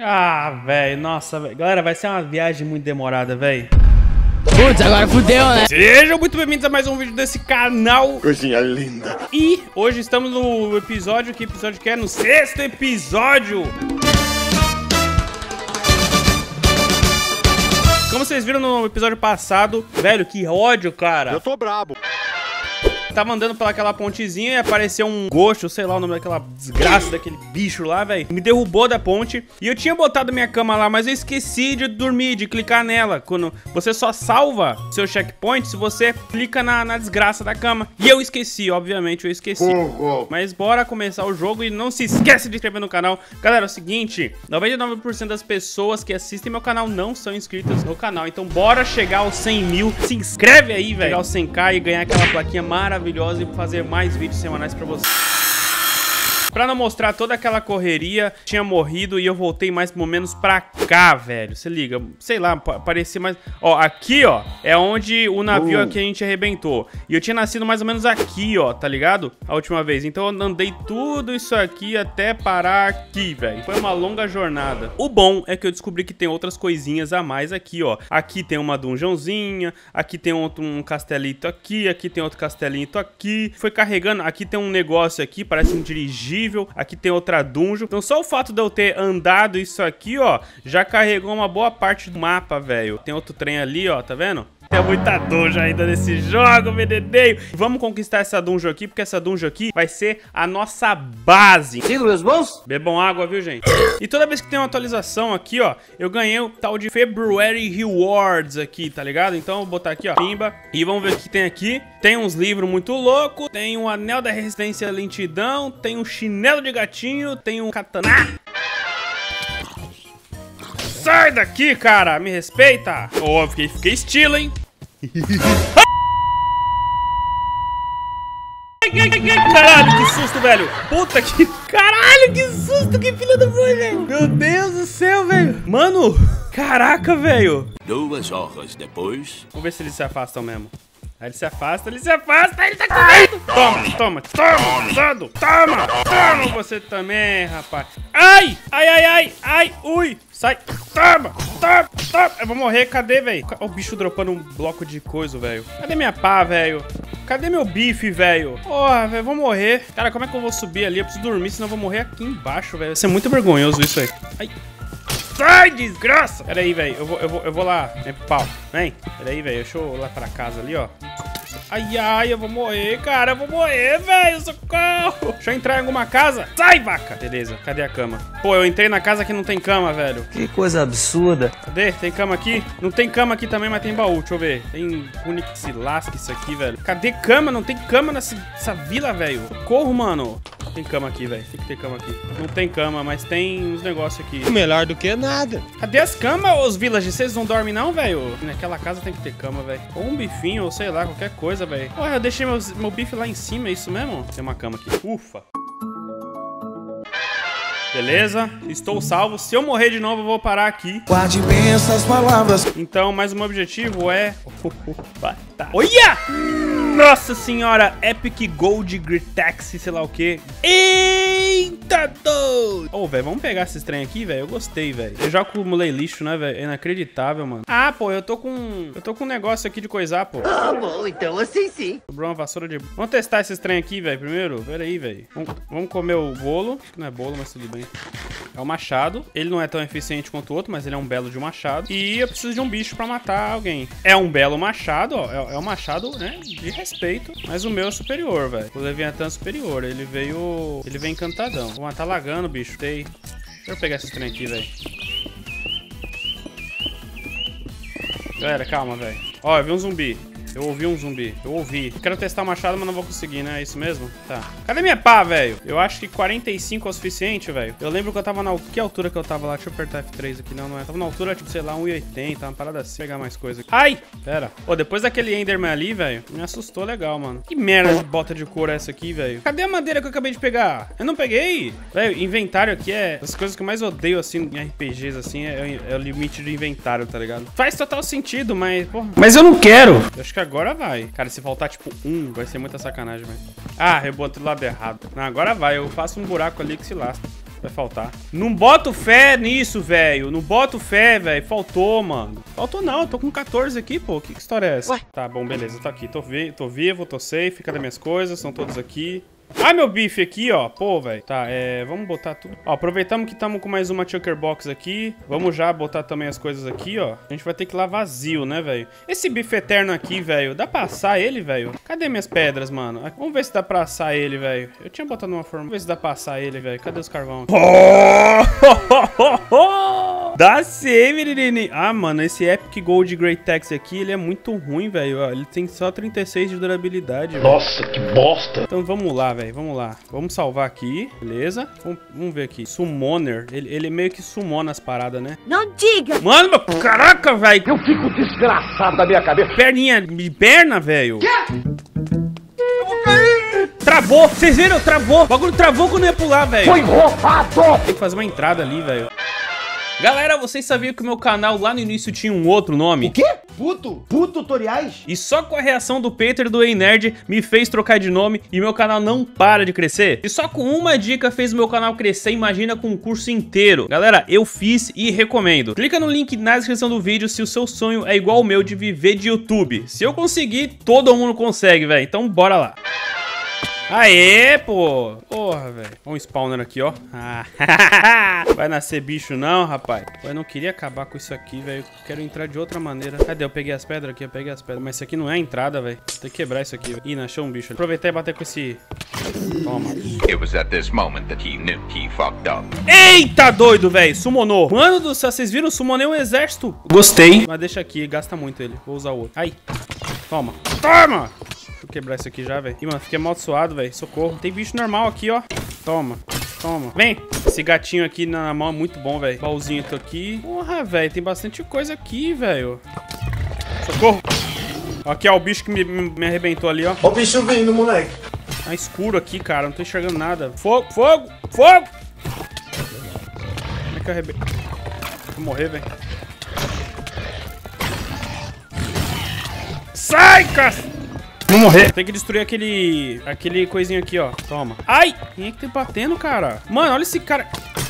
Ah, velho, nossa, véio. galera, vai ser uma viagem muito demorada, velho. Putz, agora fudeu, né? Sejam muito bem-vindos a mais um vídeo desse canal. Coisinha linda. E hoje estamos no episódio, que episódio que é? No sexto episódio. Como vocês viram no episódio passado, velho, que ódio, cara. Eu tô brabo. Tava andando pelaquela pontezinha e apareceu um gosto, sei lá o nome daquela desgraça daquele bicho lá, velho. Me derrubou da ponte. E eu tinha botado minha cama lá, mas eu esqueci de dormir, de clicar nela. Quando você só salva seu checkpoint se você clica na, na desgraça da cama. E eu esqueci, obviamente, eu esqueci. Mas bora começar o jogo e não se esquece de inscrever no canal. Galera, é o seguinte, 99% das pessoas que assistem meu canal não são inscritas no canal. Então bora chegar aos 100 mil. Se inscreve aí, velho. Chegar aos 100k e ganhar aquela plaquinha maravilhosa maravilhosa e fazer mais vídeos semanais pra vocês. Pra não mostrar toda aquela correria, tinha morrido e eu voltei mais ou menos pra cá, velho. Se liga, sei lá, parecia mais... Ó, aqui, ó, é onde o navio uh. que a gente arrebentou. E eu tinha nascido mais ou menos aqui, ó, tá ligado? A última vez. Então eu andei tudo isso aqui até parar aqui, velho. Foi uma longa jornada. O bom é que eu descobri que tem outras coisinhas a mais aqui, ó. Aqui tem uma dungeonzinha, aqui tem outro, um castelito aqui, aqui tem outro castelinho aqui. Foi carregando, aqui tem um negócio aqui, parece um dirigível Aqui tem outra dungeon. Então só o fato de eu ter andado isso aqui, ó, já carregou uma boa parte do mapa, velho. Tem outro trem ali, ó, tá vendo? Tem muita dungeon ainda nesse jogo, mededeio. Vamos conquistar essa dungeon aqui, porque essa dungeon aqui vai ser a nossa base. Sigo meus bons? Bebam água, viu, gente? E toda vez que tem uma atualização aqui, ó, eu ganhei o tal de February Rewards aqui, tá ligado? Então eu vou botar aqui, ó, pimba. E vamos ver o que tem aqui. Tem uns livros muito loucos, tem um anel da resistência à lentidão, tem um chinelo de gatinho, tem um katana. Sai daqui, cara! Me respeita! Ó, oh, fiquei, fiquei estilo, hein? Caralho, que susto, velho. Puta que... Caralho, que susto, que filha da mãe, velho. Meu Deus do céu, velho. Mano, caraca, velho. Duas horas depois... Vamos ver se eles se afastam mesmo. Aí ele se afasta, ele se afasta, ele tá correndo. Toma, toma, toma, pesado. Toma, toma você também, rapaz. Ai, ai, ai, ai, ai, ui. Sai, toma, toma, toma. Eu vou morrer, cadê, velho? O bicho dropando um bloco de coisa, velho. Cadê minha pá, velho? Cadê meu bife, velho? Porra, velho, vou morrer. Cara, como é que eu vou subir ali? Eu preciso dormir, senão eu vou morrer aqui embaixo, velho. Vai ser muito vergonhoso isso aí. Ai. Sai, desgraça! Pera aí, velho. Eu vou, eu, vou, eu vou lá. Pro pau. Vem. Pera aí, velho. Deixa eu ir lá pra casa ali, ó. Ai, ai, eu vou morrer, cara. Eu vou morrer, velho. Socorro. Deixa eu entrar em alguma casa. Sai, vaca. Beleza. Cadê a cama? Pô, eu entrei na casa que não tem cama, velho. Que coisa absurda. Cadê? Tem cama aqui? Não tem cama aqui também, mas tem baú. Deixa eu ver. Tem único que se lasca isso aqui, velho. Cadê cama? Não tem cama nessa, nessa vila, velho. Corro, mano. Tem cama aqui, velho. Tem que ter cama aqui. Não tem cama, mas tem uns negócios aqui. Melhor do que nada. Cadê as camas, os villagers? Vocês não dormem não, velho? Naquela casa tem que ter cama, velho. Ou um bifinho, ou sei lá, qualquer coisa, velho. Ué, eu deixei meu, meu bife lá em cima, é isso mesmo? Tem uma cama aqui. Ufa. Beleza, estou salvo. Se eu morrer de novo, eu vou parar aqui. Guarde bem essas palavras. Então, mais um objetivo é... Olha! Nossa senhora, Epic Gold Gritex, sei lá o que. Eita doido! Ô, oh, velho, vamos pegar esse trem aqui, velho. Eu gostei, velho. Eu já acumulei lixo, né, velho? É inacreditável, mano. Ah, pô, eu tô com... Eu tô com um negócio aqui de coisar, pô. Ah, bom, então assim sim. Sobrou uma vassoura de... Vamos testar esses trem aqui, velho, primeiro. Pera aí, velho. Vamos, vamos comer o bolo. Não é bolo, mas tudo bem. É o machado. Ele não é tão eficiente quanto o outro, mas ele é um belo de um machado. E eu preciso de um bicho pra matar alguém. É um belo machado, ó. É, é um machado, né, de respeito. Mas o meu é superior, velho. O Leviathan é superior. Ele veio... Ele vem encantadão. Vou matar lagando, bicho. Tem... Deixa eu pegar esse trem aqui, velho. Galera, calma, velho. Ó, eu vi um zumbi. Eu ouvi um zumbi. Eu ouvi. Quero testar o machado, mas não vou conseguir, né? É isso mesmo? Tá. Cadê minha pá, velho? Eu acho que 45 é o suficiente, velho. Eu lembro que eu tava na... Que altura que eu tava lá? Deixa eu apertar F3 aqui. Não, não é. Tava na altura, tipo, sei lá, 1,80. Uma parada assim. Pegar mais coisa aqui. Ai! Pera. Pô, depois daquele Enderman ali, velho, me assustou legal, mano. Que merda de bota de couro é essa aqui, velho? Cadê a madeira que eu acabei de pegar? Eu não peguei? Velho, inventário aqui é... As coisas que eu mais odeio, assim, em RPGs, assim, é, é o limite do inventário, tá ligado? Faz total sentido, mas... Porra. Mas eu não quero! Eu acho que agora vai. Cara, se faltar, tipo, um, vai ser muita sacanagem, velho. Ah, botei do lado errado. Não, agora vai. Eu faço um buraco ali que se lasca. Vai faltar. Não boto fé nisso, velho. Não boto fé, velho. Faltou, mano. Faltou não, eu tô com 14 aqui, pô. Que, que história é essa? Ué? Tá bom, beleza. Tô aqui. Tô, vi tô vivo, tô safe. Cadê minhas coisas? São todos aqui. Ah, meu bife aqui, ó. Pô, velho. Tá, é... Vamos botar tudo. Ó, aproveitamos que estamos com mais uma Chucker Box aqui. Vamos já botar também as coisas aqui, ó. A gente vai ter que lá vazio, né, velho? Esse bife eterno aqui, velho. Dá pra assar ele, velho? Cadê minhas pedras, mano? Ah, Vamos ver se dá pra assar ele, velho. Eu tinha botado uma forma. Vamos ver se dá pra assar ele, velho. Cadê os carvão? Dá sim, menininho. Ah, mano, esse Epic Gold Great Tax aqui, ele é muito ruim, velho. Ele tem só 36 de durabilidade, velho. Nossa, que bosta. Então vamos lá, velho. Vamos lá. Vamos salvar aqui, beleza? Vamos, vamos ver aqui. Summoner. Ele, ele meio que summona as paradas, né? Não diga! Mano, meu, caraca, velho. Eu fico desgraçado da minha cabeça. Perninha de perna, velho. Travou! Vocês viram? Travou! O bagulho travou quando eu ia pular, velho. Foi roubado. Tem que fazer uma entrada ali, velho. Galera, vocês sabiam que o meu canal lá no início tinha um outro nome? Quê? Puto? Puto tutoriais? E só com a reação do Peter do Ei Nerd me fez trocar de nome e meu canal não para de crescer. E só com uma dica fez o meu canal crescer, imagina com um curso inteiro. Galera, eu fiz e recomendo. Clica no link na descrição do vídeo se o seu sonho é igual ao meu de viver de YouTube. Se eu conseguir, todo mundo consegue, velho. Então bora lá. Aê, pô! Porra, velho. Olha um spawner aqui, ó. Ah, Vai nascer bicho não, rapaz. Pô, eu não queria acabar com isso aqui, velho. Quero entrar de outra maneira. Cadê? Eu peguei as pedras aqui, eu peguei as pedras. Mas isso aqui não é a entrada, velho. Tem que quebrar isso aqui. velho. Ih, achou um bicho. Aproveitar e bater com esse... Toma. It was at this moment that he knew he fucked up. Eita, doido, velho. Summonou. Mano do céu, vocês viram? Summonei um exército. Gostei. Mas deixa aqui, gasta muito ele. Vou usar o outro. Ai. Toma. Toma! Vou quebrar isso aqui já, velho. Ih, mano, fiquei amaldiçoado, velho. Socorro. Tem bicho normal aqui, ó. Toma. Toma. Vem. Esse gatinho aqui na mão é muito bom, velho. Baúzinho tô aqui. Porra, velho. Tem bastante coisa aqui, velho. Socorro. Aqui, ó. O bicho que me, me, me arrebentou ali, ó. Ó o bicho vindo, moleque. Tá escuro aqui, cara. Não tô enxergando nada. Fogo, fogo, fogo! Como é que eu arrebento? Vou morrer, velho. Sai, cara! Vou morrer. Tem que destruir aquele... Aquele coisinho aqui, ó. Toma. Ai! Quem é que tá batendo, cara? Mano, olha esse cara...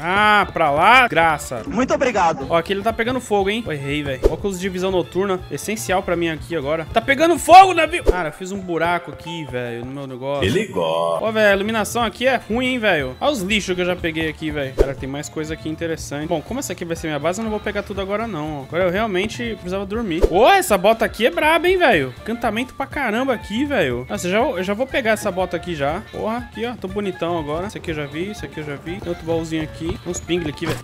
Ah, pra lá, graça. Muito obrigado. Ó, aqui ele tá pegando fogo, hein? Pô, errei, velho. Óculos de visão noturna. Essencial pra mim aqui agora. Tá pegando fogo, navio! Cara, eu fiz um buraco aqui, velho, no meu negócio. Ele gosta. Pô, velho, a iluminação aqui é ruim, hein, velho. Olha os lixos que eu já peguei aqui, velho. Cara, tem mais coisa aqui interessante. Bom, como essa aqui vai ser minha base, eu não vou pegar tudo agora, não. ó. Agora eu realmente precisava dormir. Pô, essa bota aqui é braba, hein, velho. Cantamento pra caramba aqui, velho. Nossa, eu já, eu já vou pegar essa bota aqui já. Porra, aqui, ó. Tô bonitão agora. Esse aqui eu já vi, esse aqui eu já vi. Tem outro baúzinho aqui. Tem uns pingles aqui, velho.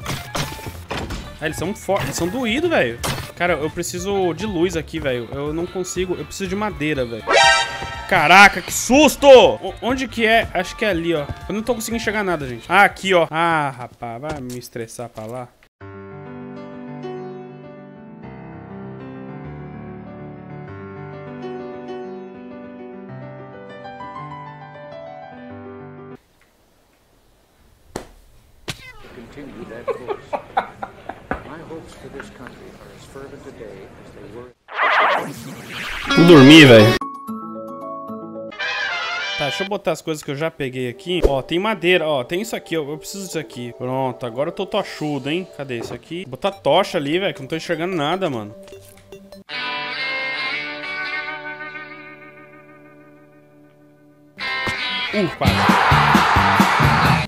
Ah, eles são fortes, eles são doídos, velho. Cara, eu preciso de luz aqui, velho. Eu não consigo, eu preciso de madeira, velho. Caraca, que susto! O- onde que é? Acho que é ali, ó. Eu não tô conseguindo enxergar nada, gente. Ah, aqui, ó. Ah, rapaz, vai me estressar pra lá. Velho. Tá, deixa eu botar as coisas que eu já peguei aqui. Ó, tem madeira, ó, tem isso aqui, ó, eu preciso disso aqui. Pronto, agora eu tô tochudo, hein? Cadê isso aqui? Vou botar tocha ali, velho, que não tô enxergando nada, mano. Uh, quase.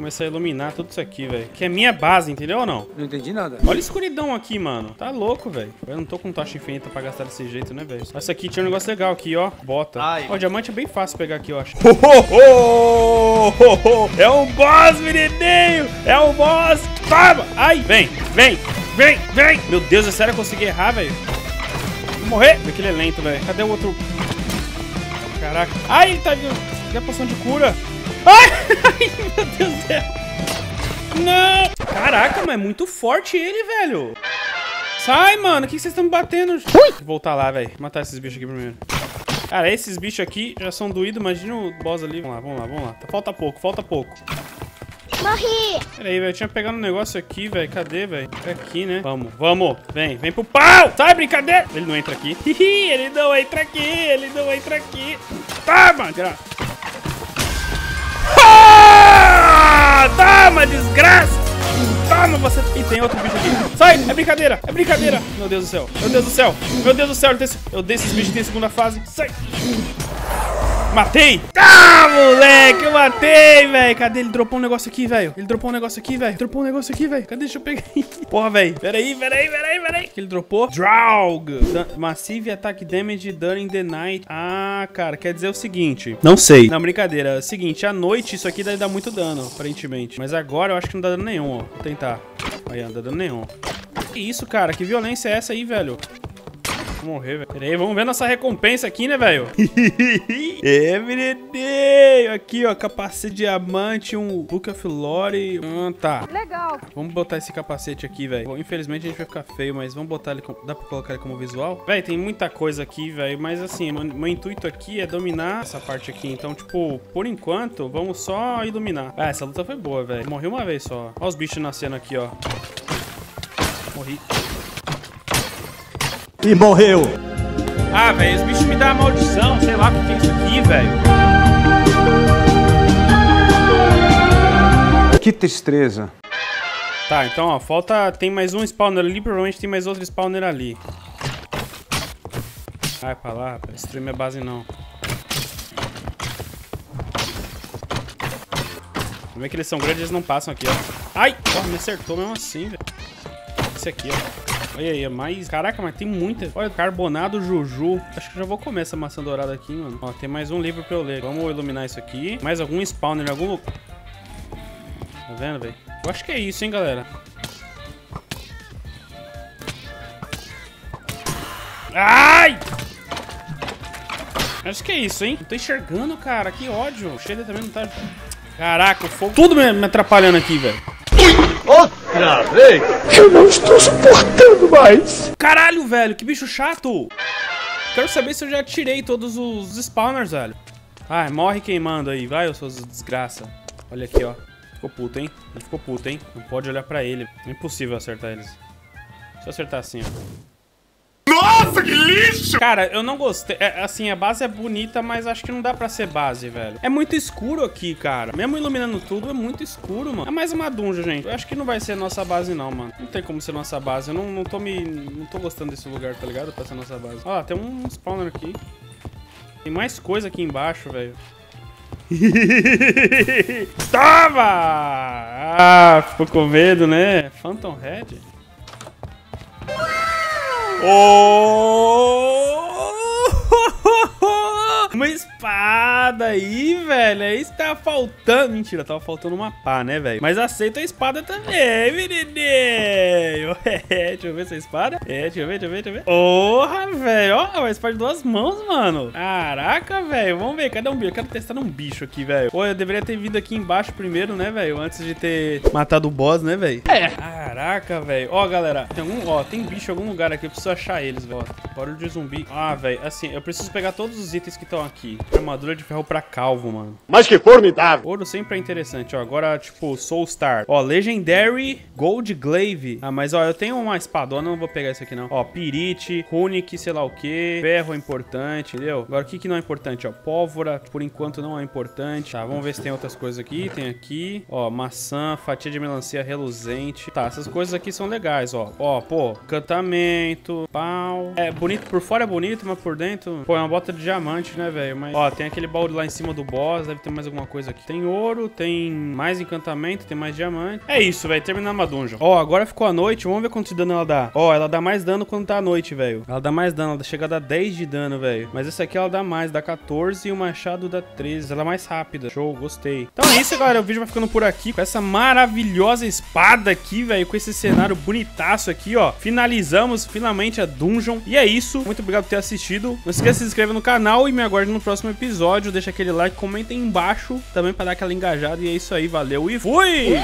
Comecei a iluminar tudo isso aqui, velho. Que é minha base, entendeu ou não? Não entendi nada. Olha a escuridão aqui, mano. Tá louco, velho. Eu não tô com tocha infinita pra gastar desse jeito, né, velho? Essa aqui tinha um negócio legal aqui, ó. Bota. Ai. Ó, diamante é bem fácil pegar aqui, eu acho. É um boss, menininho! É um boss! Toma! Ai! Vem, vem, vem, vem! Meu Deus, é sério que eu consegui errar, velho? Vou morrer! Vê que ele é lento, velho. Cadê o outro? Caraca. Ai, ele tá vindo. Cadê a poção de cura? Ai! Ai, meu Deus do céu! Não! Caraca, mas é muito forte ele, velho. Sai, mano. O que vocês estão me batendo? Vou voltar lá, velho. Matar esses bichos aqui primeiro. Cara, esses bichos aqui já são doídos. Imagina o boss ali. Vamos lá, vamos lá, vamos lá. Tá- Falta pouco, falta pouco. Morri! Pera aí, velho. Eu tinha pegado um negócio aqui, velho. Cadê, velho? É aqui, né? Vamos, vamos. Vem, vem pro pau! Sai, brincadeira! Ele não entra aqui. Ele não entra aqui. Ele não entra aqui. Toma, gra... Toma, desgraça! Toma você. E tem outro bicho aqui. Sai, é brincadeira, é brincadeira. Meu Deus do céu, meu Deus do céu, meu Deus do céu. Eu dei esses bichos tem segunda fase. Sai. Matei! Ah, moleque, eu matei, velho. Cadê? Ele dropou um negócio aqui, velho. Ele dropou um negócio aqui, velho. Dropou um negócio aqui, velho. Cadê? Deixa eu pegar aí. Porra, velho. Pera aí, pera aí, pera aí, pera aí. Que ele dropou? Draug. Massive Attack Damage during the night. Ah, cara, quer dizer o seguinte. Não sei. Não, brincadeira. Seguinte, à noite isso aqui deve dar muito dano, aparentemente. Mas agora eu acho que não dá dano nenhum, ó. Vou tentar. Aí, não dá dano nenhum. Que isso, cara? Que violência é essa aí, velho? Vou morrer, velho. Pera aí, vamos ver nossa recompensa aqui, né, velho? é, menino. Aqui, ó, capacete diamante, um Book of Lore. Ah, tá. Legal. Vamos botar esse capacete aqui, velho. Infelizmente a gente vai ficar feio, mas vamos botar ele... Com... Dá pra colocar ele como visual? Velho, tem muita coisa aqui, velho. Mas assim, meu, meu intuito aqui é dominar essa parte aqui. Então, tipo, por enquanto, vamos só iluminar. Ah, essa luta foi boa, velho. Morri uma vez só. Olha os bichos nascendo aqui, ó. Morri. E morreu. Ah, velho, os bichos me dão maldição. Sei lá o que é isso aqui, velho. Que tristeza. Tá, então, ó, falta... Tem mais um spawner ali, provavelmente tem mais outro spawner ali. Vai pra lá, rapaz. Destruir minha base, não. Como é que eles são grandes, eles não passam aqui, ó. Ai! Porra, me acertou mesmo assim, velho. Esse aqui, ó. Olha aí, é mais... Caraca, mas tem muita. Olha, carbonado juju. Acho que já vou comer essa maçã dourada aqui, mano. Ó, tem mais um livro pra eu ler. Vamos iluminar isso aqui. Mais algum spawner em algum lugar. Tá vendo, velho? Eu acho que é isso, hein, galera. Ai! Acho que é isso, hein? Não tô enxergando, cara. Que ódio. O Shader também não tá... Caraca, o fogo... Tudo me, me atrapalhando aqui, velho. Outra vez? Eu não estou suportando mais. Caralho, velho, que bicho chato. Quero saber se eu já tirei todos os spawners, velho. Ai, morre queimando aí, vai, seus desgraça. Olha aqui, ó. Ficou puto, hein? Ele ficou puto, hein? Não pode olhar pra ele. É impossível acertar eles. Se eu acertar assim, ó. Nossa, que lixo! Cara, eu não gostei. É, assim, a base é bonita, mas acho que não dá pra ser base, velho. É muito escuro aqui, cara. Mesmo iluminando tudo, é muito escuro, mano. É mais uma dungeon, gente. Eu acho que não vai ser nossa base, não, mano. Não tem como ser nossa base. Eu não, não tô me... Não tô gostando desse lugar, tá ligado? Pra ser nossa base. Ó, tem um spawner aqui. Tem mais coisa aqui embaixo, velho. Tava! Ah, ficou com medo, né? Phantom Head? Oh! Uma espada aí, velho. É isso que tava faltando. Mentira, tava faltando uma pá, né, velho? Mas aceita a espada também, menininho. É, deixa eu ver essa espada. É, deixa eu ver, deixa eu ver, deixa eu ver. Porra, velho. Ó, uma espada de duas mãos, mano. Caraca, velho. Vamos ver, cadê um bicho? Eu quero testar um bicho aqui, velho. Pô, eu deveria ter vindo aqui embaixo primeiro, né, velho? Antes de ter matado o boss, né, velho? É. Caraca, velho. Ó, galera, tem algum... Ó, tem bicho em algum lugar aqui. Eu preciso achar eles, velho. Barulho de zumbi. Ah, velho, assim, eu preciso pegar todos os itens que estão aqui. Armadura de ferro pra calvo, mano. Mas que formidável! Ouro sempre é interessante, ó. Agora, tipo, Soul Star. Ó, Legendary Gold Glaive. Ah, mas ó, eu tenho uma espadona, não vou pegar isso aqui não. Ó, Pirite, Runic, sei lá o que. Ferro é importante, entendeu? Agora, o que que não é importante, ó? Pólvora, por enquanto não é importante. Tá, vamos ver se tem outras coisas aqui. Tem aqui, ó, maçã, fatia de melancia reluzente. Tá, essas coisas aqui são legais, ó. Ó, pô, cantamento, pau. É, bonito, por fora é bonito, mas por dentro... Pô, é uma bota de diamante, né, velho? Mas, ó, tem aquele baú lá em cima do boss, deve ter mais alguma coisa aqui. Tem ouro, tem mais encantamento, tem mais diamante. É isso, velho, terminamos a dungeon. Ó, agora ficou a noite, vamos ver quanto de dano ela dá. Ó, ela dá mais dano quando tá à noite, velho. Ela dá mais dano, ela chega a dar 10 de dano, velho. Mas essa aqui ela dá mais, dá 14 e o machado dá 13. Ela é mais rápida. Show, gostei. Então é isso, galera. O vídeo vai ficando por aqui com essa maravilhosa espada aqui, velho. Com esse cenário bonitaço aqui, ó. Finalizamos finalmente a dungeon. E é isso. Muito obrigado por ter assistido. Não esqueça de se inscrever no canal e me aguarde no próximo episódio. Deixa aquele like, comenta aí embaixo também pra dar aquela engajada. E é isso aí, valeu e fui!